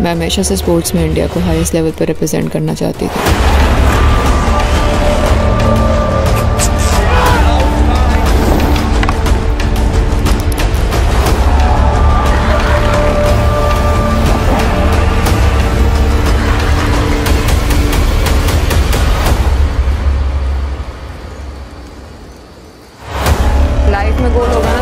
मैं हमेशा से स्पोर्ट्स में इंडिया को हाईएस्ट लेवल पर रिप्रेजेंट करना चाहती थी। लाइफ में गोल होगा